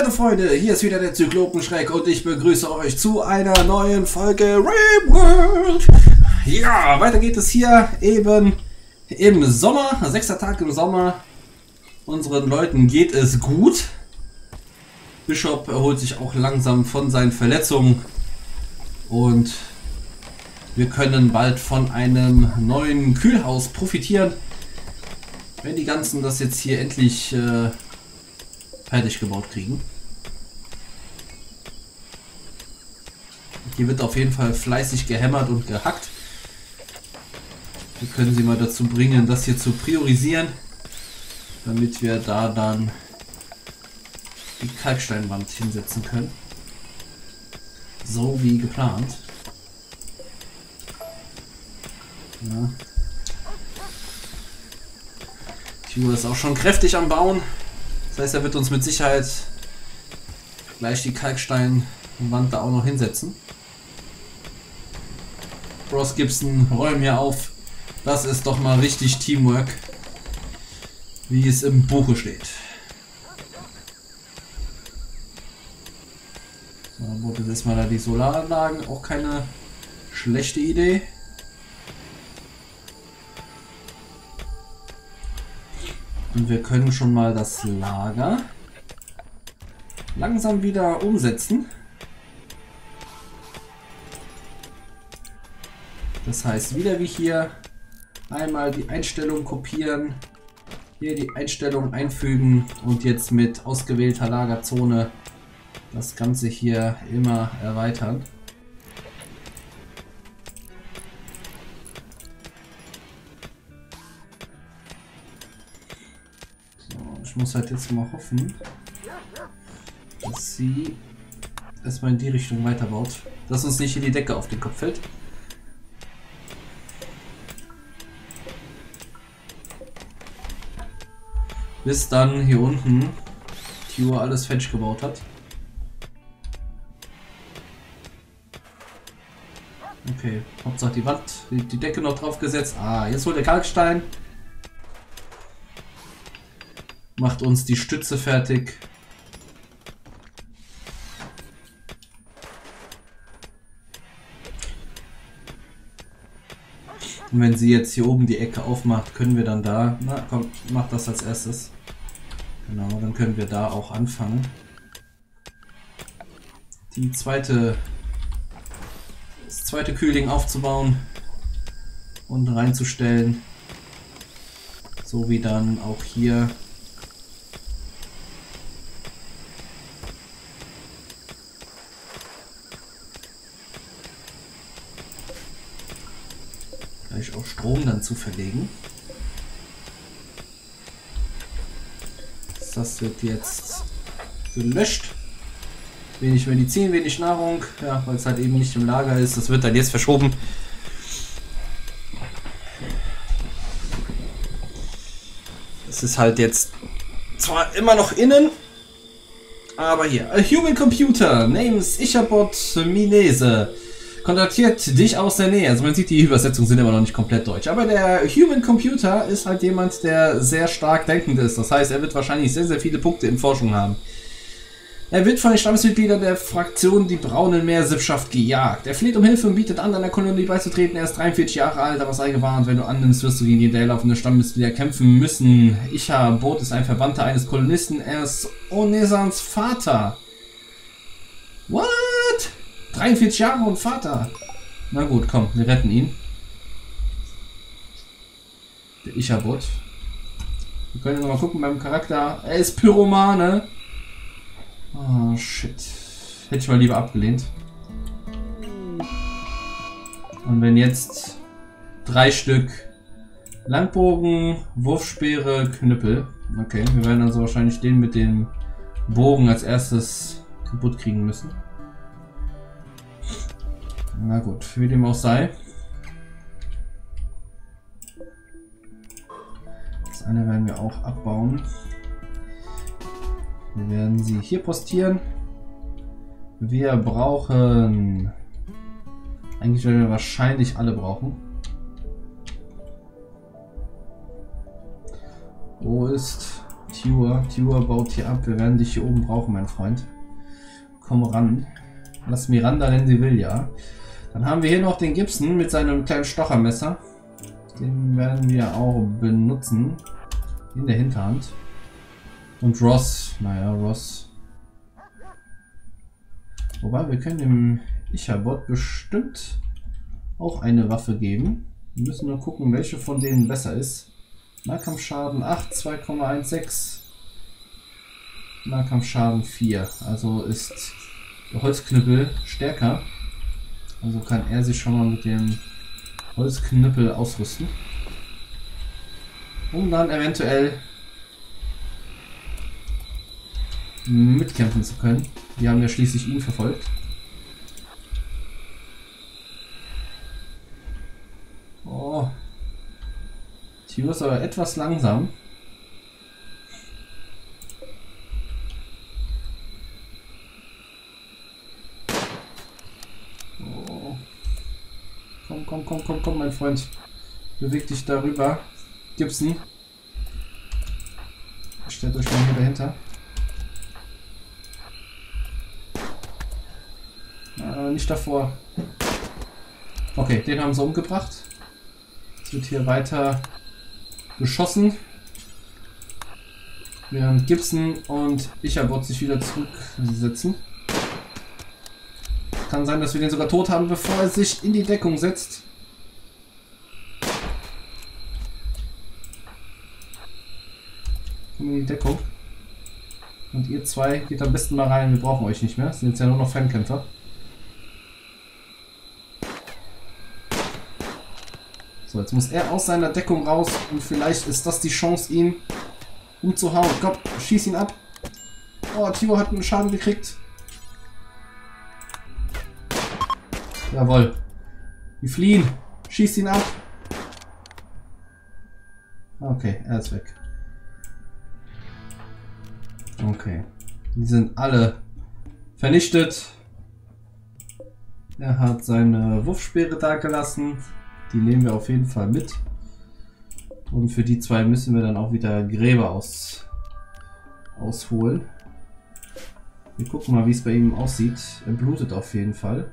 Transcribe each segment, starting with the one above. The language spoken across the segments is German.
meine Freunde, hier ist wieder der Zyklopenschreck und ich begrüße euch zu einer neuen Folge Rimworld. Ja, weiter geht es hier eben im Sommer, sechster Tag im Sommer. Unseren Leuten geht es gut. Bishop erholt sich auch langsam von seinen Verletzungen und wir können bald von einem neuen Kühlhaus profitieren. Wenn die ganzen das jetzt hier endlich äh, fertig gebaut kriegen. Hier wird auf jeden Fall fleißig gehämmert und gehackt. Wir können sie mal dazu bringen, das hier zu priorisieren, damit wir da dann die Kalksteinwand hinsetzen können. So wie geplant. Ja. Tio ist auch schon kräftig am Bauen. Das heißt, er wird uns mit Sicherheit gleich die Kalksteinwand da auch noch hinsetzen. Ross Gibson, räum hier auf. Das ist doch mal richtig Teamwork, wie es im Buche steht. So, wurde jetzt mal da die Solaranlagen, auch keine schlechte Idee. Und wir können schon mal das Lager langsam wieder umsetzen. Das heißt, wieder wie hier einmal die Einstellung kopieren, hier die Einstellung einfügen und jetzt mit ausgewählter Lagerzone das Ganze hier immer erweitern. Muss halt jetzt mal hoffen, dass sie erstmal in die Richtung weiterbaut. Dass uns nicht in die Decke auf den Kopf fällt. Bis dann hier unten Tio alles fetch gebaut hat. Okay, Hauptsache die Wand, die, die Decke noch drauf gesetzt. Ah, jetzt holt der Kalkstein. Macht uns die Stütze fertig. Und wenn sie jetzt hier oben die Ecke aufmacht, können wir dann da... Na komm, mach das als erstes. Genau, dann können wir da auch anfangen. Die zweite... Das zweite Kühling aufzubauen und reinzustellen. So wie dann auch hier Strom dann zu verlegen. Das wird jetzt gelöscht. Wenig Medizin, wenig Nahrung, ja, weil es halt eben nicht im Lager ist. Das wird dann jetzt verschoben. Es ist halt jetzt zwar immer noch innen, aber hier. A human computer names Ichabod Minese kontaktiert dich aus der Nähe. Also man sieht, die Übersetzungen sind immer noch nicht komplett deutsch. Aber der Human Computer ist halt jemand, der sehr stark denkend ist. Das heißt, er wird wahrscheinlich sehr, sehr viele Punkte in Forschung haben. Er wird von den Stammesmitgliedern der Fraktion die Braunen Meersippschaft gejagt. Er fleht um Hilfe und bietet an, der Kolonie beizutreten. Er ist 43 Jahre alt, aber sei gewarnt, wenn du annimmst, wirst du gegen die laufende Stammesmitglieder kämpfen müssen. Icha Boot ist ein Verwandter eines Kolonisten. Er ist Onesans Vater. What? 43 Jahre und Vater. Na gut, komm, wir retten ihn. Der Ichabod. Wir können noch mal gucken beim Charakter. Er ist Pyromane. Oh, shit. Hätte ich mal lieber abgelehnt. Und wenn jetzt drei Stück Landbogen, Wurfspeere, Knüppel. Okay, wir werden also wahrscheinlich den mit dem Bogen als erstes kaputt kriegen müssen. Na gut, wie dem auch sei. Das eine werden wir auch abbauen. Wir werden sie hier postieren. Wir brauchen... Eigentlich werden wir wahrscheinlich alle brauchen. Wo ist Tiur. Tiur baut hier ab. Wir werden dich hier oben brauchen, mein Freund. Komm ran. Lass Miranda, wenn sie will, ja. Dann haben wir hier noch den Gibson mit seinem kleinen Stochermesser. Den werden wir auch benutzen. In der Hinterhand. Und Ross. Naja, Ross. Wobei, wir können dem Ichabod bestimmt auch eine Waffe geben. Wir müssen nur gucken, welche von denen besser ist. Nahkampfschaden 8, 2,16. Nahkampfschaden 4. Also ist der Holzknüppel stärker. Also kann er sich schon mal mit dem Holzknüppel ausrüsten. Um dann eventuell mitkämpfen zu können. Wir haben ja schließlich ihn verfolgt. Oh. Tio ist aber etwas langsam. Oh. Komm, komm, komm, komm, komm, mein Freund. Beweg dich darüber. Gibson. Stellt euch mal hier dahinter. Äh, nicht davor. Okay, den haben sie umgebracht. Jetzt wird hier weiter geschossen. Während Gibson und Ichabod sich wieder zurücksetzen. Kann sein, dass wir den sogar tot haben, bevor er sich in die Deckung setzt. In die Deckung. Und ihr zwei geht am besten mal rein. Wir brauchen euch nicht mehr. Das sind jetzt ja nur noch Fankämpfer. So, jetzt muss er aus seiner Deckung raus und vielleicht ist das die Chance, ihn umzuhauen. Komm, schieß ihn ab. Oh, Timo hat einen Schaden gekriegt. Jawohl. Wir fliehen. Schieß ihn ab. Okay, er ist weg. Okay. Die sind alle vernichtet. Er hat seine Wurfspeere da gelassen. Die nehmen wir auf jeden Fall mit. Und für die zwei müssen wir dann auch wieder Gräber aus, ausholen. Wir gucken mal, wie es bei ihm aussieht. Er blutet auf jeden Fall.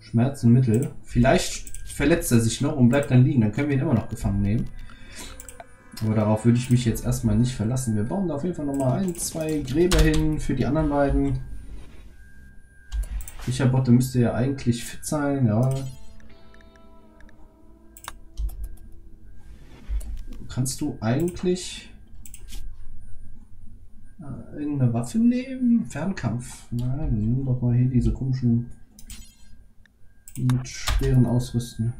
Schmerzenmittel. Vielleicht verletzt er sich noch und bleibt dann liegen. Dann können wir ihn immer noch gefangen nehmen. Aber darauf würde ich mich jetzt erstmal nicht verlassen. Wir bauen da auf jeden Fall nochmal ein, zwei Gräber hin für die anderen beiden. Botte müsste ja eigentlich fit sein, ja. Kannst du eigentlich äh, irgendeine Waffe nehmen? Fernkampf. Nein, nimm doch mal hier diese komischen mit schweren Ausrüsten.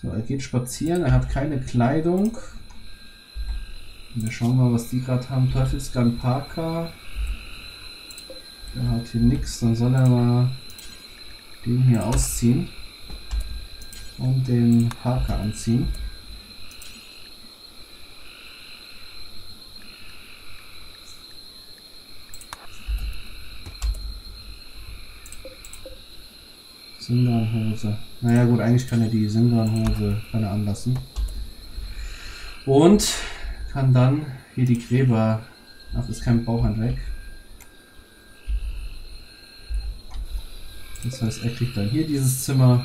So, er geht spazieren, er hat keine Kleidung. Wir schauen mal, was die gerade haben. Teufelsgang Parker. Er hat hier nichts, dann soll er mal den hier ausziehen und den Parker anziehen. Simran-Hose. Naja gut, eigentlich kann er die Simran-Hose anlassen. Und kann dann hier die Gräber... Ach, ist kein Bauchhand weg. Das heißt, er kriegt dann hier dieses Zimmer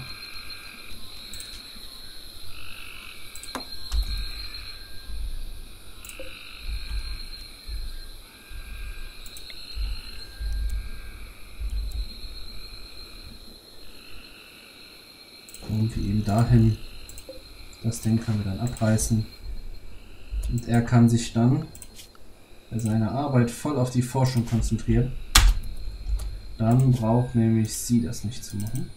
irgendwie eben dahin. Das Ding können wir dann abreißen. Und er kann sich dann bei seiner Arbeit voll auf die Forschung konzentrieren. Dann braucht nämlich sie das nicht zu machen.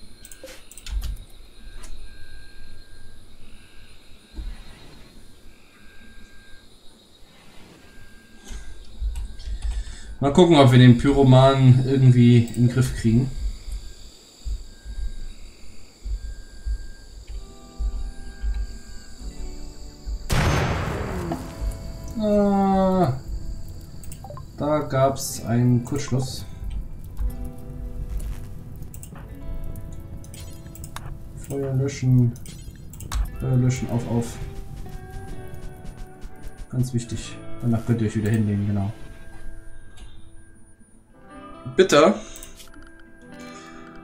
Mal gucken, ob wir den Pyroman irgendwie in den Griff kriegen. Gab es einen Kurzschluss. Feuer löschen. Feuer löschen, auf, auf. Ganz wichtig. Danach könnt ihr euch wieder hinlegen, genau. Bitter.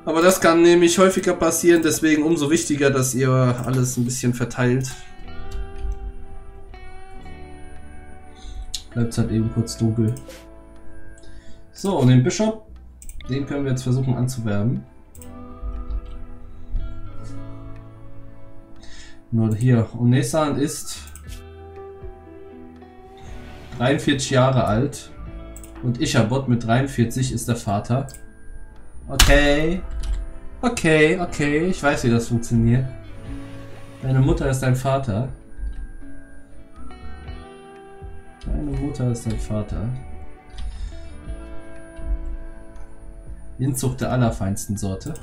Aber das kann nämlich häufiger passieren, deswegen umso wichtiger, dass ihr alles ein bisschen verteilt. Bleibt halt eben kurz dunkel. So, und den Bischof, den können wir jetzt versuchen anzuwerben. Nur hier, Onesan ist 43 Jahre alt und Ichabod mit 43 ist der Vater. Okay. Okay, okay, ich weiß, wie das funktioniert. Deine Mutter ist dein Vater. Deine Mutter ist dein Vater. Inzucht der allerfeinsten Sorte.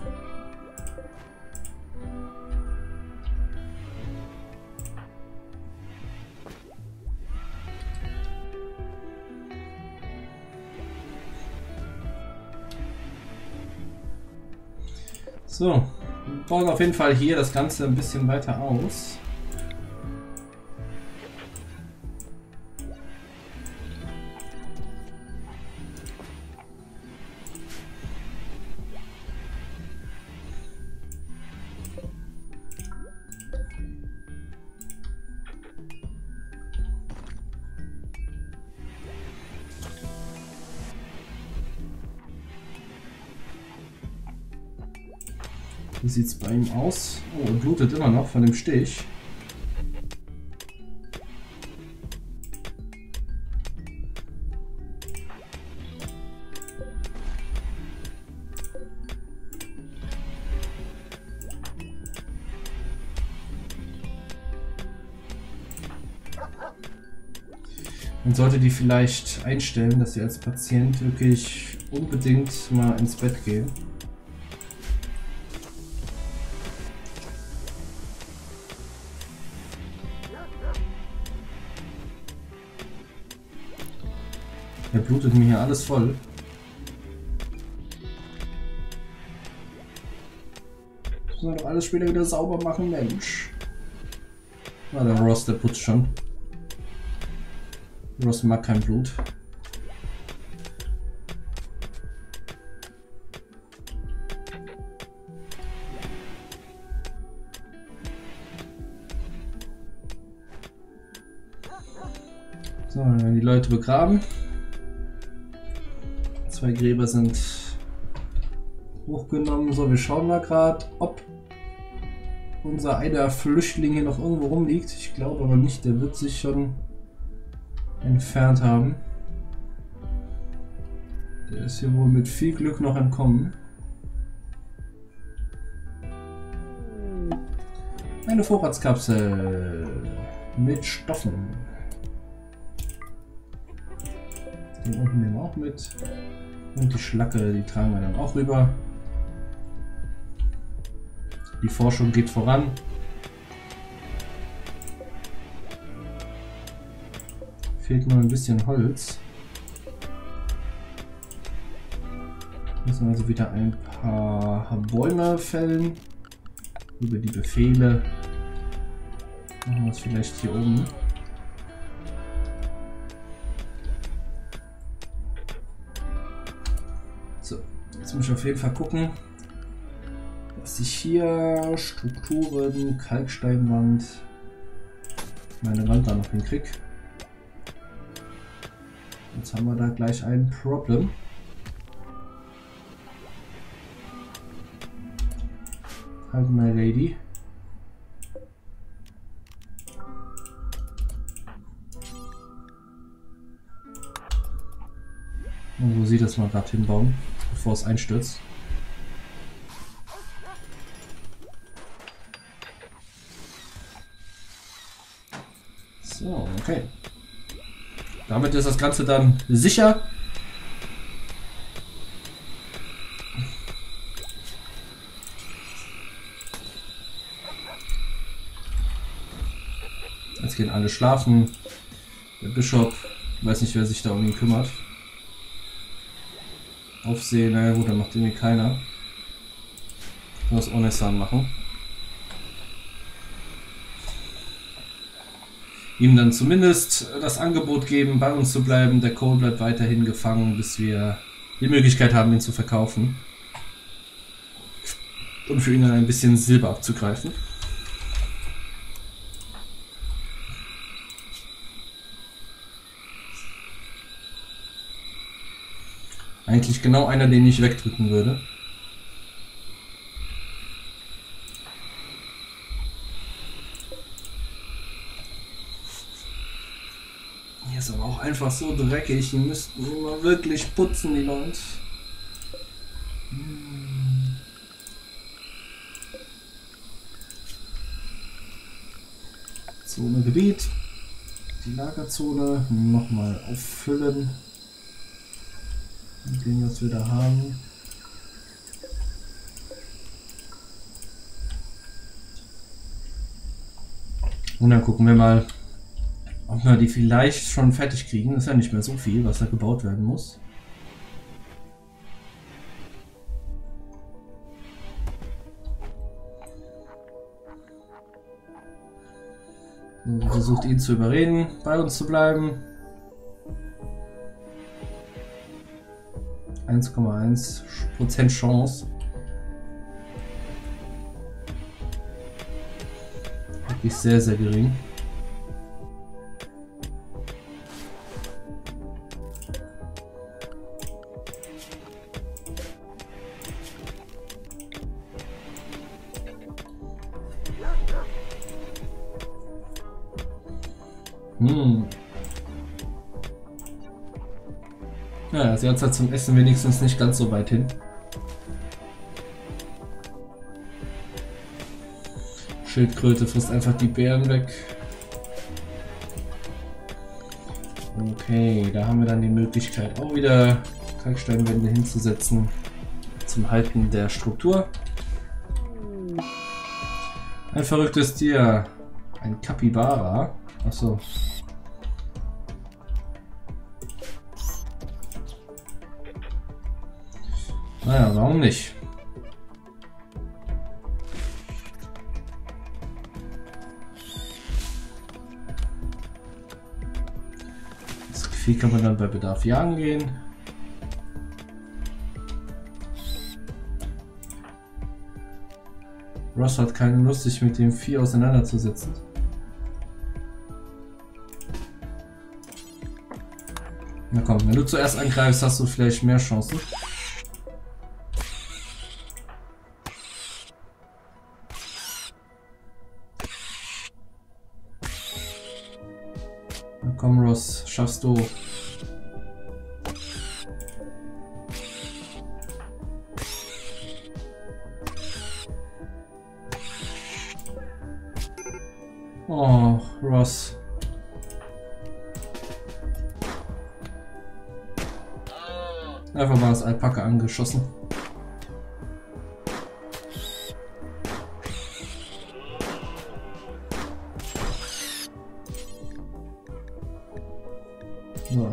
So, wir bauen auf jeden Fall hier das Ganze ein bisschen weiter aus. Wie sieht es bei ihm aus? Oh, er blutet immer noch von dem Stich. Man sollte die vielleicht einstellen, dass sie als Patient wirklich unbedingt mal ins Bett gehen. Blutet mir hier alles voll. Ich soll doch alles später wieder sauber machen, Mensch. Na, der Ross, der putzt schon. Ross mag kein Blut. So, dann werden die Leute begraben. Zwei Gräber sind hochgenommen. So, wir schauen mal gerade, ob unser einer Flüchtling hier noch irgendwo rumliegt. Ich glaube aber nicht, der wird sich schon entfernt haben. Der ist hier wohl mit viel Glück noch entkommen. Eine Vorratskapsel mit Stoffen. Den unten nehmen wir auch mit. Und die Schlacke, die tragen wir dann auch rüber. Die Forschung geht voran. Fehlt nur ein bisschen Holz. Müssen wir also wieder ein paar Bäume fällen. Über die Befehle. Machen wir es vielleicht hier oben. Jetzt muss ich auf jeden Fall gucken, dass ich hier Strukturen, Kalksteinwand, meine Wand da noch hinkriege. Jetzt haben wir da gleich ein Problem. Halt my lady. Und wo sie das mal gerade hinbauen bevor es einstürzt. So, okay. Damit ist das Ganze dann sicher. Jetzt gehen alle schlafen. Der Bischof, weiß nicht, wer sich da um ihn kümmert. Aufsehen, naja gut, dann macht irgendwie keiner. Ich muss Onesan machen. ihm dann zumindest das Angebot geben, bei uns zu bleiben. Der Cole bleibt weiterhin gefangen, bis wir die Möglichkeit haben, ihn zu verkaufen. Und für ihn dann ein bisschen Silber abzugreifen. Eigentlich genau einer, den ich wegdrücken würde. Hier ist aber auch einfach so dreckig. Die müssten immer wirklich putzen, die Leute. Hm. Zone Gebiet. Die Lagerzone nochmal auffüllen. Was wir da haben. Und dann gucken wir mal, ob wir die vielleicht schon fertig kriegen. Das ist ja nicht mehr so viel, was da gebaut werden muss. versucht ihn zu überreden, bei uns zu bleiben. 1,1% Chance. Wirklich sehr, sehr gering. Hm. Ja, sie hat es halt zum Essen wenigstens nicht ganz so weit hin. Schildkröte frisst einfach die Beeren weg. Okay, da haben wir dann die Möglichkeit auch wieder Kalksteinwände hinzusetzen zum Halten der Struktur. Ein verrücktes Tier. Ein Capybara. Achso, warum nicht? Das Vieh kann man dann bei Bedarf jagen gehen. Ross hat keine Lust, sich mit dem Vieh auseinanderzusetzen. Na komm, wenn du zuerst angreifst, hast du vielleicht mehr Chancen. Schaffst du. Oh, Ross. Einfach mal das Alpaka angeschossen.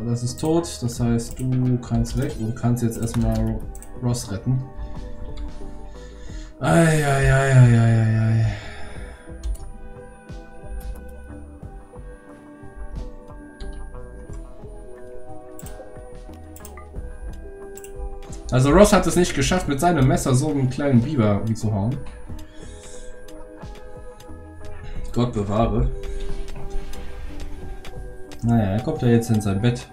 Das ist tot. Das heißt, du kannst weg und kannst jetzt erstmal Ross retten. Eieieiei. Also Ross hat es nicht geschafft, mit seinem Messer so einen kleinen Biber umzuhauen. Gott bewahre. Naja, er kommt ja jetzt in sein Bett.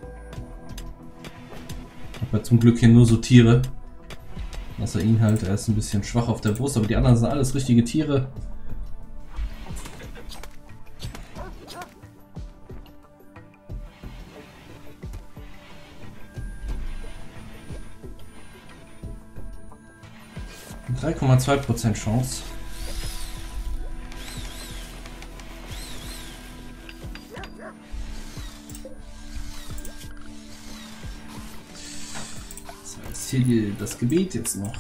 Aber zum Glück hier nur so Tiere. Außer ihn halt, er ist ein bisschen schwach auf der Brust, aber die anderen sind alles richtige Tiere. Drei Komma zwei Prozent Chance. Hier die, das Gebiet jetzt noch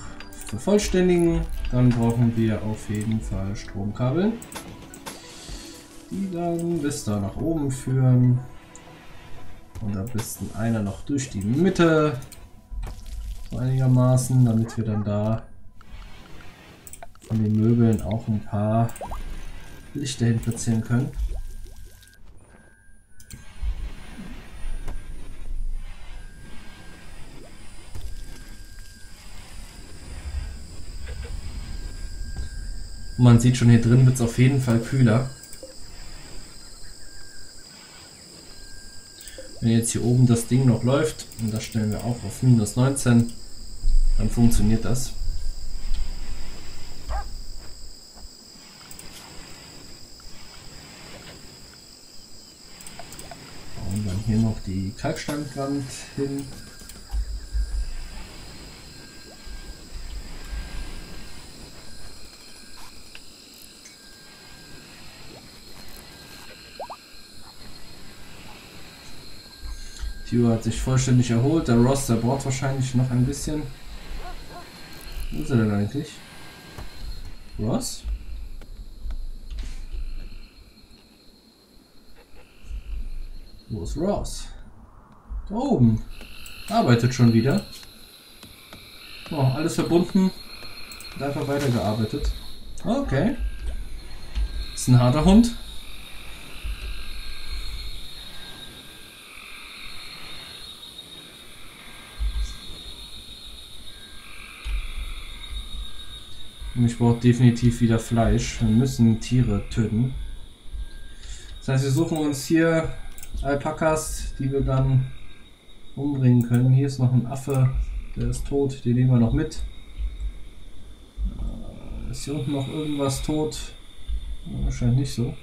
vervollständigen. Dann brauchen wir auf jeden Fall Stromkabel, die dann bis da nach oben führen. Und am besten einer noch durch die Mitte. So einigermaßen, damit wir dann da von den Möbeln auch ein paar Lichter hin platzieren können. Und man sieht schon, hier drin wird es auf jeden Fall kühler. Wenn jetzt hier oben das Ding noch läuft, und das stellen wir auch auf minus 19, dann funktioniert das. Bauen dann hier noch die Kalksteinwand hin. Hugh hat sich vollständig erholt. Der Ross, der braucht wahrscheinlich noch ein bisschen. Wo ist er denn eigentlich? Ross? Wo ist Ross? Da oben. Arbeitet schon wieder. Oh, alles verbunden. Und einfach weitergearbeitet. Okay. Ist ein harter Hund. Ich brauche definitiv wieder Fleisch. Wir müssen Tiere töten. Das heißt, wir suchen uns hier Alpakas, die wir dann umbringen können. Hier ist noch ein Affe, der ist tot, den nehmen wir noch mit. Äh, ist hier unten noch irgendwas tot? Wahrscheinlich nicht so.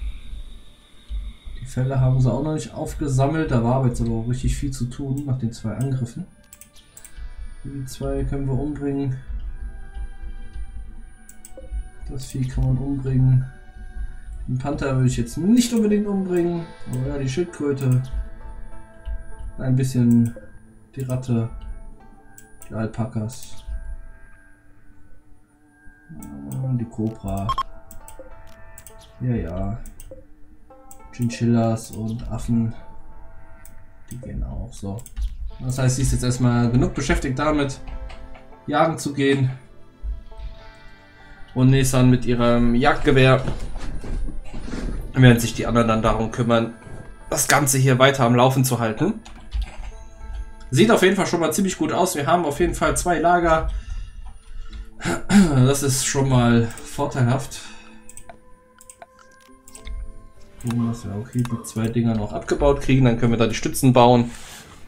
Die Fälle haben sie auch noch nicht aufgesammelt. Da war aber jetzt aber auch richtig viel zu tun nach den zwei Angriffen. Die zwei können wir umbringen. Das Vieh kann man umbringen. Den Panther würde ich jetzt nicht unbedingt umbringen. Aber ja, die Schildkröte. Ein bisschen die Ratte. Die Alpakas. Die Cobra. Ja, ja. Chinchillas und Affen. Die gehen auch so. Das heißt, sie ist jetzt erstmal genug beschäftigt damit, jagen zu gehen. Und Nissan mit ihrem Jagdgewehr. Während sich die anderen dann darum kümmern, das Ganze hier weiter am Laufen zu halten. Sieht auf jeden Fall schon mal ziemlich gut aus. Wir haben auf jeden Fall zwei Lager. Das ist schon mal vorteilhaft. Dass wir hier die zwei Dinger noch abgebaut kriegen. Dann können wir da die Stützen bauen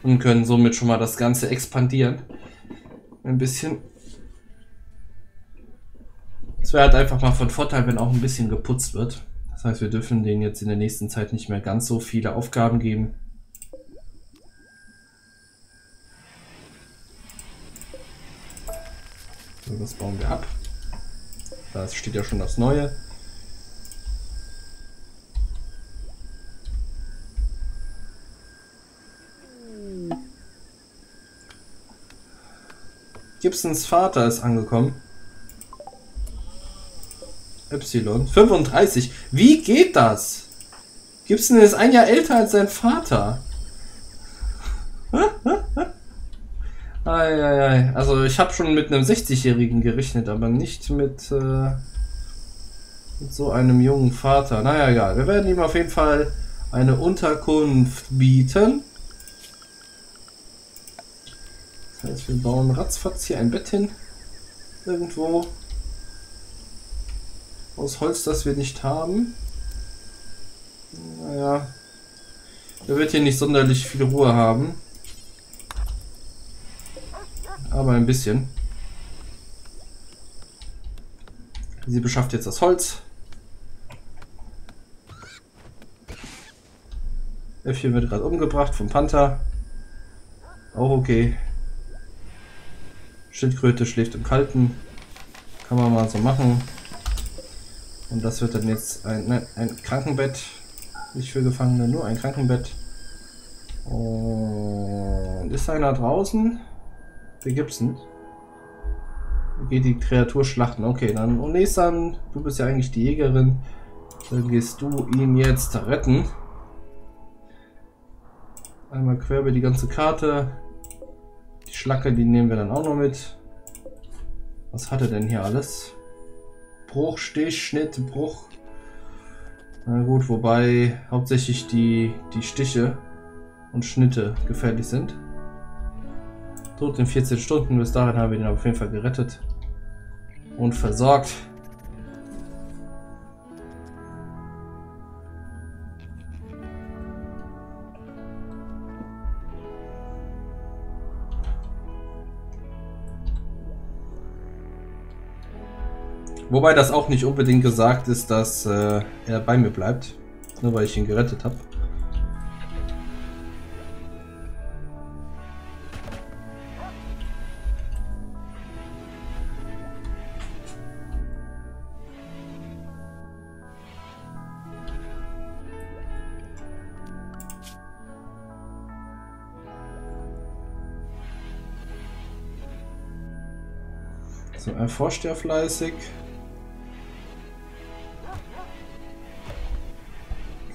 und können somit schon mal das Ganze expandieren. Ein bisschen. Es wäre halt einfach mal von Vorteil, wenn auch ein bisschen geputzt wird. Das heißt, wir dürfen denen jetzt in der nächsten Zeit nicht mehr ganz so viele Aufgaben geben. So, das bauen wir ab. Da steht ja schon das Neue. Gibsons Vater ist angekommen. Y. 35. Wie geht das? Gibson ist ein Jahr älter als sein Vater. ei, ei, ei. Also ich habe schon mit einem 60-Jährigen gerechnet, aber nicht mit, äh, mit so einem jungen Vater. Naja, egal. Wir werden ihm auf jeden Fall eine Unterkunft bieten. Das heißt, wir bauen ratzfatz hier ein Bett hin. Irgendwo aus Holz, das wir nicht haben. Naja. Er wird hier nicht sonderlich viel Ruhe haben. Aber ein bisschen. Sie beschafft jetzt das Holz. Äffchen wird gerade umgebracht vom Panther. Auch okay. Schildkröte schläft im Kalten. Kann man mal so machen. Und das wird dann jetzt ein, ne, ein Krankenbett. Nicht für Gefangene, nur ein Krankenbett. Und ist einer draußen? Der Gibson. Geht die Kreatur schlachten. Okay, dann Onesan, du bist ja eigentlich die Jägerin. Dann gehst du ihn jetzt retten. Einmal quer über die ganze Karte. Die Schlacke, die nehmen wir dann auch noch mit. Was hat er denn hier alles? Bruch, Stich, Schnitt, Bruch. Na gut, wobei hauptsächlich die, die Stiche und Schnitte gefährlich sind. Tod in 14 Stunden, bis dahin haben wir den auf jeden Fall gerettet und versorgt. Wobei das auch nicht unbedingt gesagt ist, dass äh, er bei mir bleibt. Nur weil ich ihn gerettet habe. So, erforscht er fleißig.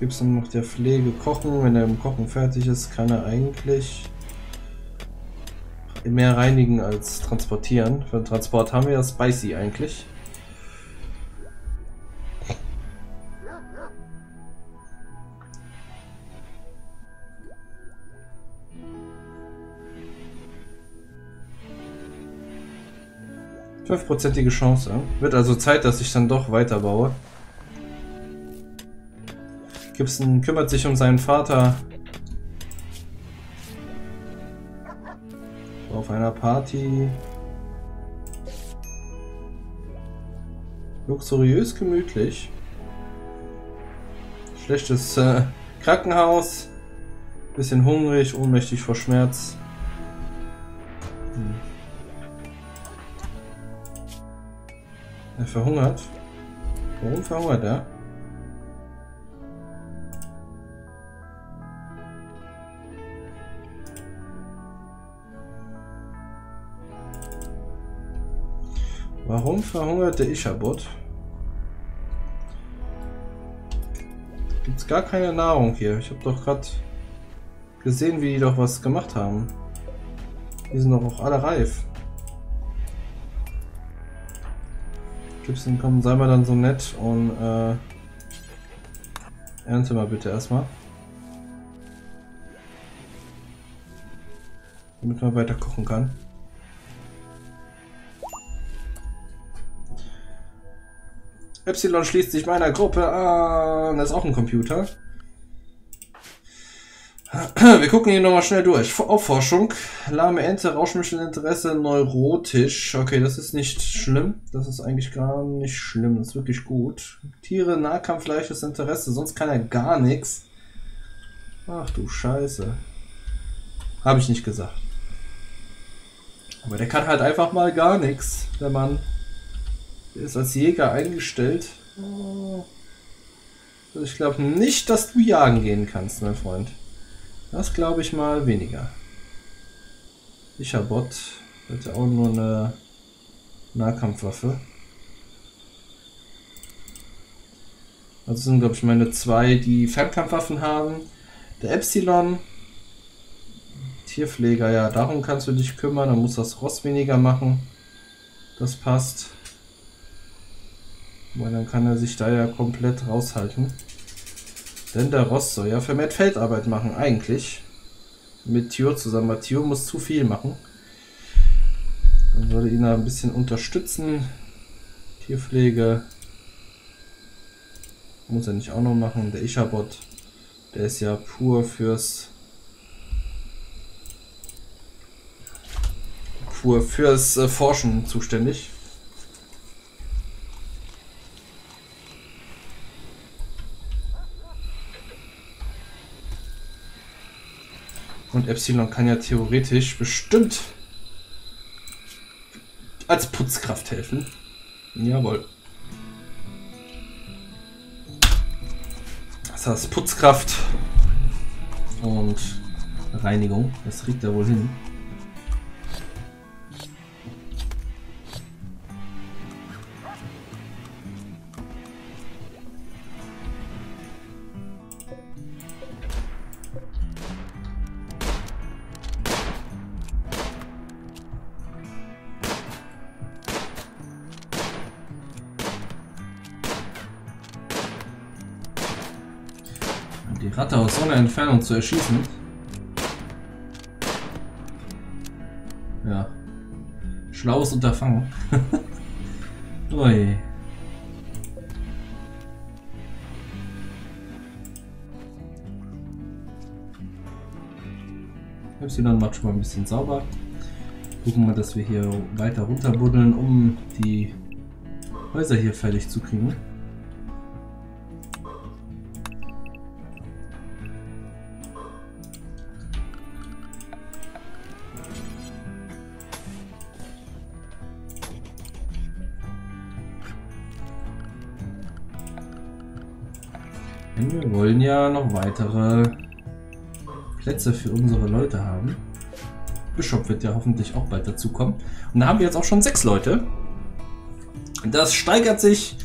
Gibt es noch der Pflege Kochen? Wenn er im Kochen fertig ist, kann er eigentlich mehr reinigen als transportieren. Für den Transport haben wir ja Spicy eigentlich. 5%ige Chance. Wird also Zeit, dass ich dann doch weiterbaue. Gibson kümmert sich um seinen Vater. Auf einer Party. Luxuriös gemütlich. Schlechtes äh, Krankenhaus. Bisschen hungrig, ohnmächtig vor Schmerz. Hm. Er verhungert. Warum verhungert er? Warum verhungert der Ishabot? Gibt's gar keine Nahrung hier. Ich habe doch gerade gesehen, wie die doch was gemacht haben. Die sind doch auch alle reif. Gibson, komm, sei mal dann so nett und äh, ernte mal bitte erstmal. Damit man weiter kochen kann. Epsilon schließt sich meiner Gruppe an. Das ist auch ein Computer. Wir gucken hier nochmal schnell durch. Aufforschung. Lahme Ente, Rauschmischelinteresse, neurotisch. Okay, das ist nicht schlimm. Das ist eigentlich gar nicht schlimm. Das ist wirklich gut. Tiere, Nahkampf, leichtes Interesse. Sonst kann er gar nichts. Ach du Scheiße. Habe ich nicht gesagt. Aber der kann halt einfach mal gar nichts. Der Mann der ist als Jäger eingestellt. Also ich glaube nicht, dass du jagen gehen kannst, mein Freund. Das glaube ich mal weniger. Bot hat ja auch nur eine Nahkampfwaffe. Also sind glaube ich meine zwei, die Fernkampfwaffen haben. Der Epsilon. Tierpfleger, ja, darum kannst du dich kümmern. Dann muss das Ross weniger machen. Das passt. Weil dann kann er sich da ja komplett raushalten. Denn der Ross soll ja vermehrt Feldarbeit machen, eigentlich. Mit Tio zusammen. Aber Tio muss zu viel machen. Dann würde ihn da ein bisschen unterstützen. Tierpflege. Muss er nicht auch noch machen. Der Ishabot, der ist ja pur fürs pur fürs äh, Forschen zuständig. Und Epsilon kann ja theoretisch bestimmt als Putzkraft helfen. Jawohl. Das heißt Putzkraft und Reinigung. Das kriegt er wohl hin. Zu erschießen. Ja. Schlaues Unterfangen. Ui. Y macht schon mal ein bisschen sauber. Gucken wir, dass wir hier weiter runterbuddeln, um die Häuser hier fertig zu kriegen. Ja noch weitere Plätze für unsere Leute haben. Bischof wird ja hoffentlich auch bald dazukommen. Und da haben wir jetzt auch schon sechs Leute. Das steigert sich,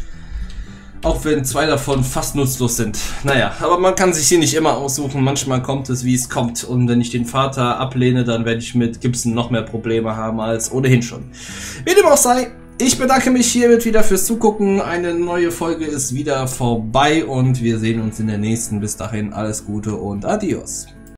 auch wenn zwei davon fast nutzlos sind. Naja, aber man kann sich hier nicht immer aussuchen. Manchmal kommt es, wie es kommt. Und wenn ich den Vater ablehne, dann werde ich mit Gibson noch mehr Probleme haben als ohnehin schon. Wie dem auch sei, ich bedanke mich hiermit wieder fürs Zugucken. Eine neue Folge ist wieder vorbei und wir sehen uns in der nächsten. Bis dahin alles Gute und Adios.